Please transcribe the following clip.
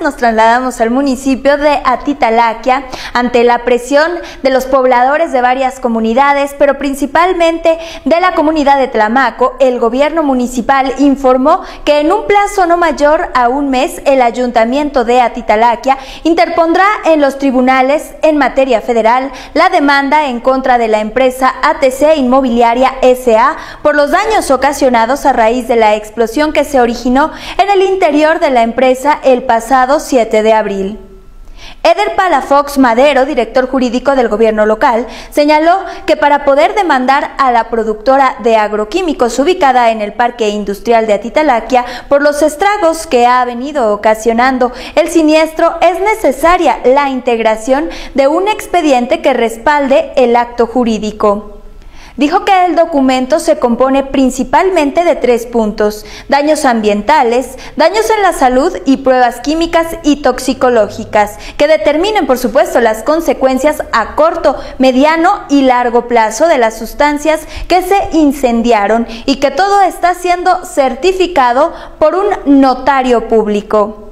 Nos trasladamos al municipio de Atitalaquia ante la presión de los pobladores de varias comunidades, pero principalmente de la comunidad de Tlamaco. El gobierno municipal informó que en un plazo no mayor a un mes el ayuntamiento de Atitalaquia interpondrá en los tribunales en materia federal la demanda en contra de la empresa ATC Inmobiliaria SA por los daños ocasionados a raíz de la explosión que se originó en el interior de la empresa el pasado 7 de abril. Eder Palafox Madero, director jurídico del gobierno local, señaló que para poder demandar a la productora de agroquímicos ubicada en el Parque Industrial de Atitalaquia por los estragos que ha venido ocasionando el siniestro, es necesaria la integración de un expediente que respalde el acto jurídico. Dijo que el documento se compone principalmente de tres puntos, daños ambientales, daños en la salud y pruebas químicas y toxicológicas, que determinen, por supuesto, las consecuencias a corto, mediano y largo plazo de las sustancias que se incendiaron y que todo está siendo certificado por un notario público.